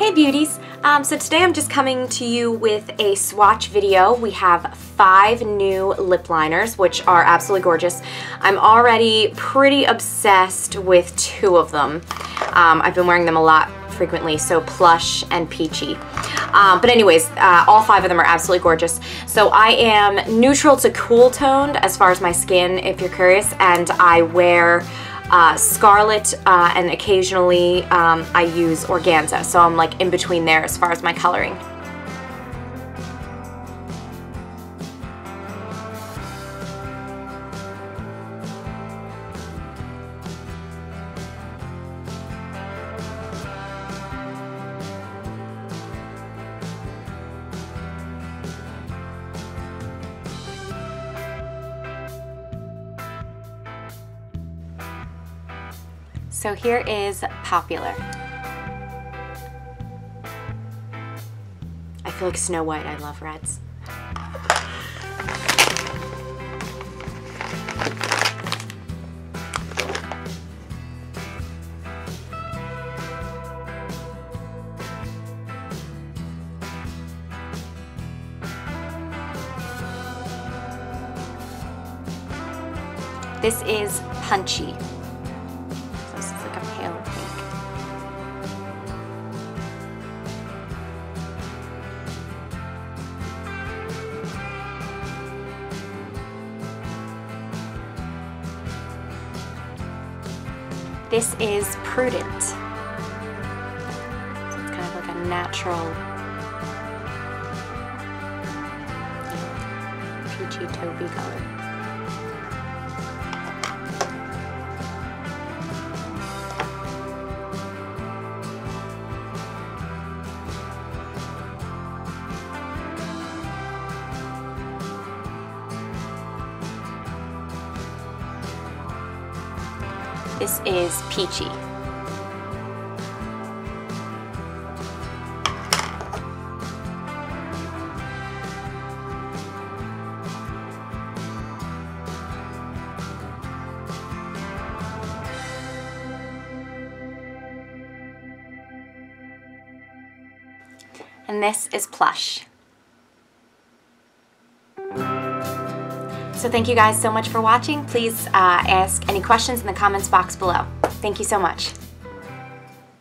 cuties. Um, so today I'm just coming to you with a swatch video. We have five new lip liners, which are absolutely gorgeous. I'm already pretty obsessed with two of them. Um, I've been wearing them a lot frequently, so Plush and Peachy. Um, but anyways, uh, all five of them are absolutely gorgeous. So I am neutral to cool toned as far as my skin, if you're curious, and I wear uh, scarlet, uh, and occasionally um, I use organza. So I'm like in between there as far as my coloring. So here is Popular. I feel like Snow White, I love reds. This is Punchy. This is Prudent. So it's kind of like a natural peachy taupey color. This is peachy. And this is plush. So thank you guys so much for watching. Please uh, ask any questions in the comments box below. Thank you so much.